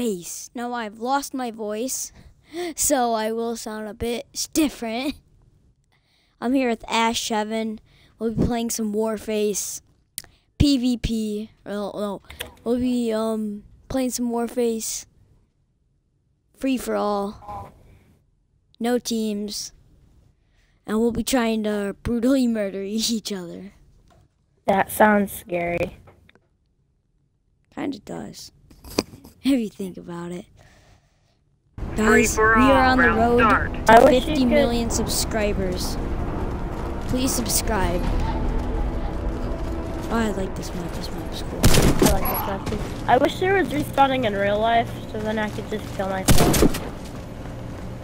face. Now I've lost my voice, so I will sound a bit different. I'm here with Ash Seven. We'll be playing some Warface, PvP. No, no, we'll be um playing some Warface, free for all, no teams, and we'll be trying to brutally murder each other. That sounds scary. Kind of does. If you think about it. Guys, we are on the road I to wish you 50 could- subscribers. Please subscribe. Oh, I like this map. This map's cool. I like this map too. I wish there was respawning in real life, so then I could just kill myself.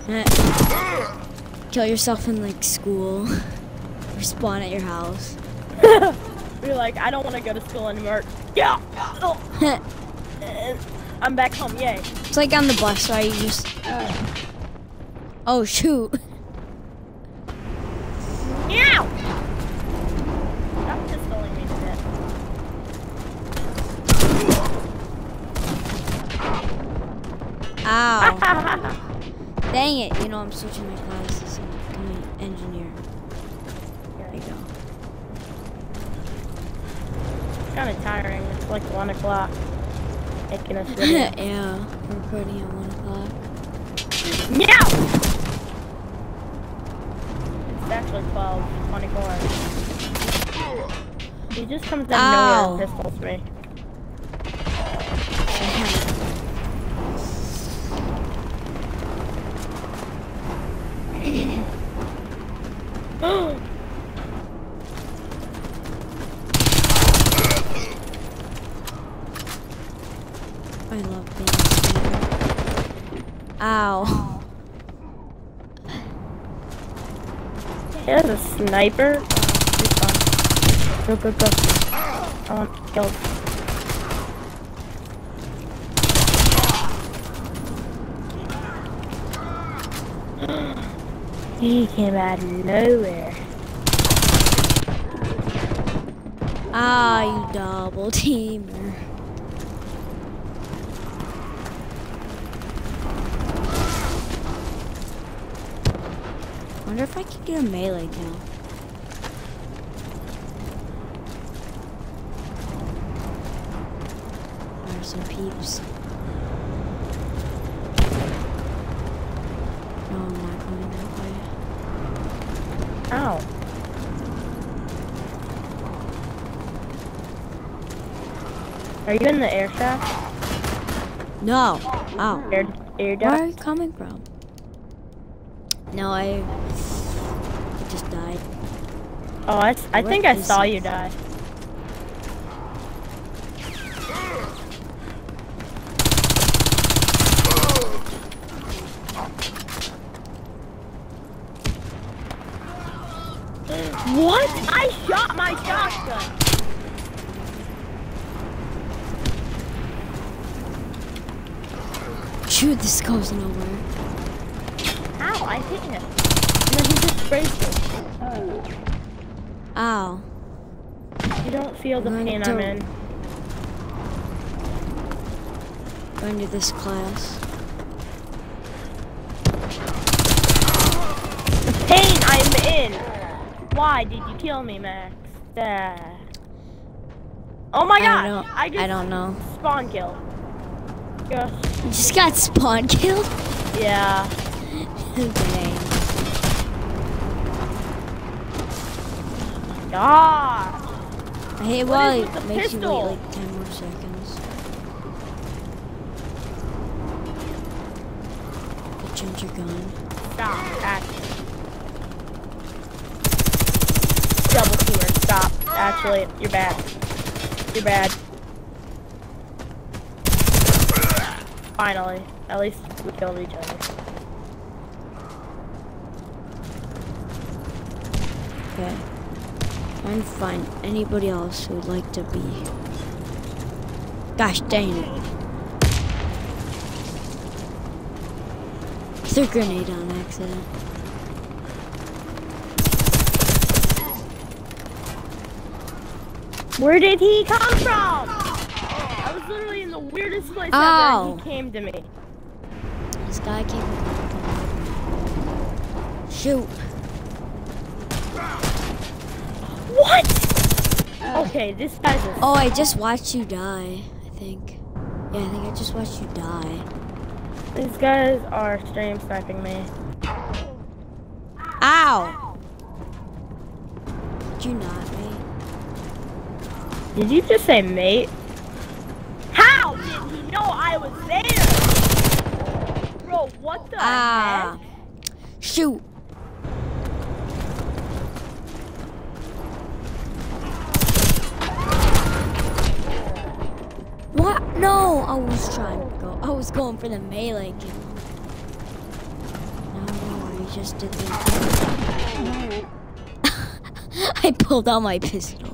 Eh. Kill yourself in like school. Respawn at your house. You're like, I don't want to go to school anymore. Yeah. I'm back home. Yay. It's like on the bus, right? You just. Oh shoot! Meow. Stop pistoling me to death. Ow! Dang it! You know I'm switching my classes becoming an engineer. There you go. It's kind of tiring. It's like one o'clock. Making us video. yeah, we're recording at one o'clock. Meow. It's actually 12, 24. He just comes out Ow. of nowhere and pistols me. I love being a sniper. Ow. Has a sniper. Go, go, go. I want killed. he came out of nowhere. Ah, you double teamer. Wonder if I could get a melee kill. Or some peeps. No, I'm not going that way. Ow. Are you in the air shaft? No! Ow. Air, air Where are you coming from? No, I, I just died. Oh, I, What think I saw you die. What? I shot my shotgun. Shoot, this goes nowhere. I hit him. And then he just sprayed me. Ow. You don't feel the Mine pain I'm in. Going to this class. The pain I'm in. Why did you kill me, Max? Ah. Oh my I god! don't, I just I don't know. spawn kill. You just got spawn killed? Yeah. God. I hate is it makes you wait like 10 more seconds. The ginger gun. Stop. Actually. Double teamer. Stop. Actually, you're bad. You're bad. Finally. At least we killed each other. Okay. Trying to find anybody else who'd like to be. Gosh dang it. Threw a grenade on accident. Where did he come from? I was was literally in the weirdest place Ow. ever, and he oh. came to me. This guy came. Shoot. What? Okay, this guy's a Oh, I just watched you die. I think. Yeah, I think I just watched you die. These guys are stream sniping me. Ow! Did you not, mate? Did you just say mate? How did he know I was there? Bro, what the Ah. heck? Shoot. What? No, I was trying to go. I was going for the melee kill. No, no, you just did the. I pulled out my pistol.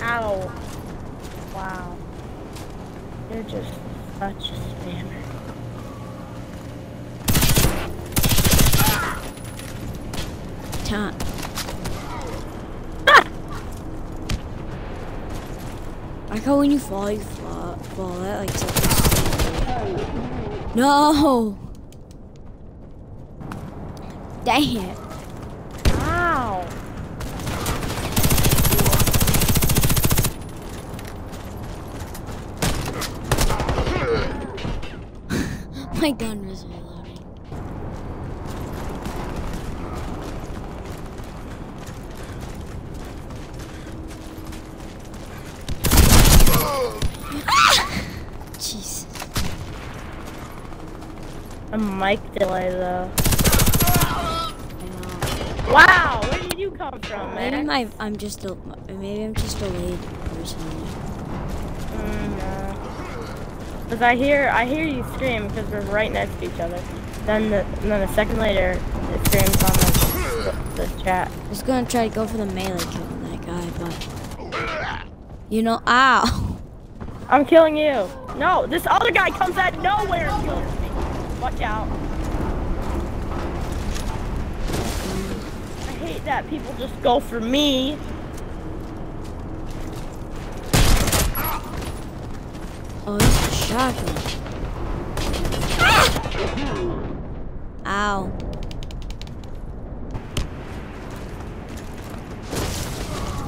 Ow. Wow. You're just such a spammer. Time. Ah! Like how when you fall, you fall, fall at like a No! Dang it. Ow. My gun was A mic delay though. Wow, where did you come from, Maybe man? my I'm just a maybe I'm just delayed personally. Mm, no. Cause I hear I hear you scream because we're right next to each other. Then the, then a second later, it screams on the, the, the chat. I was gonna try to go for the melee kill on that guy, but you know, ow! I'm killing you. No, this other guy comes out of nowhere and kills me. Watch out. I hate that people just go for me. Oh, this is shotgun. Ow!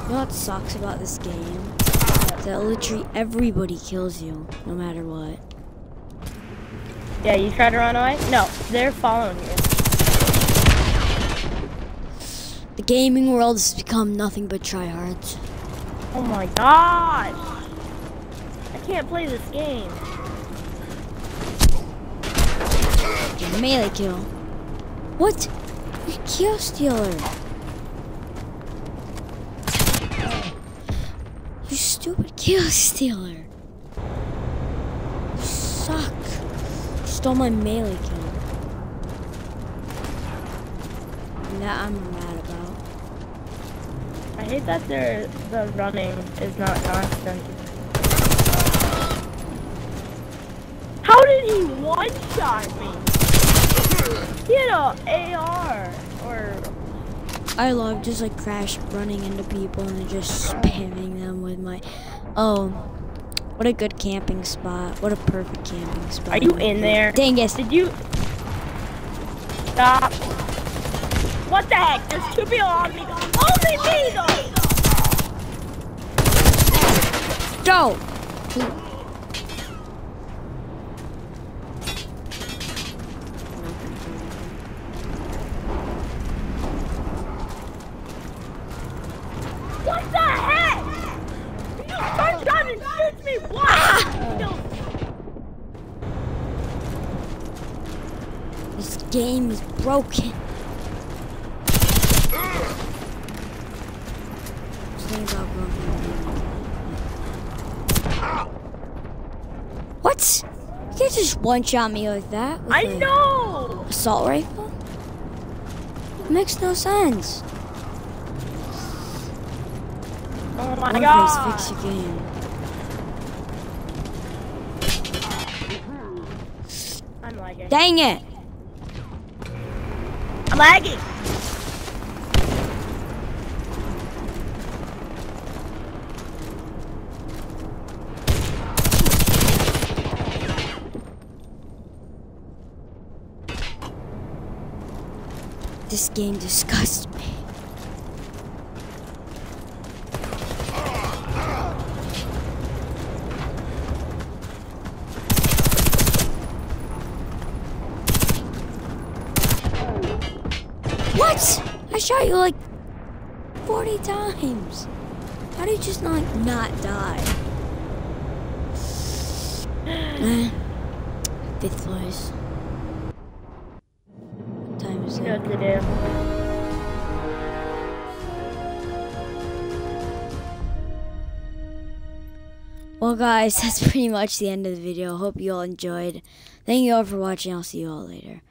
You know what sucks about this game? That literally everybody kills you, no matter what. Yeah, you try to run away? No, they're following you. The gaming world has become nothing but tryhards. Oh my gosh. I can't play this game. Yeah, melee kill. What? You kill stealer. You stupid kill stealer. You suck. You stole my melee kill. That I'm mad about. I hate that their the running is not constant. How did he one shot me? He had a AR or I love just like crash running into people and just spamming them with my. Oh, what a good camping spot! What a perfect camping spot! Are you in there? Dang it! Did you stop? What the heck? There's two people on me. Only me though. Go! What the heck? You just turns around and shoots me. What? Kills This game is broken. Something about broken. What? You can't just one shot me like that. I a know. Assault rifle? It makes no sense. Oh my Warface, god. fix your game. I'm lagging. Dang it! lagging. This game disgusts me. I shot you like 40 times. How do you just not not die? Eh, Fifth place. What time is You it? what to do. Well, guys, that's pretty much the end of the video. Hope you all enjoyed. Thank you all for watching. I'll see you all later.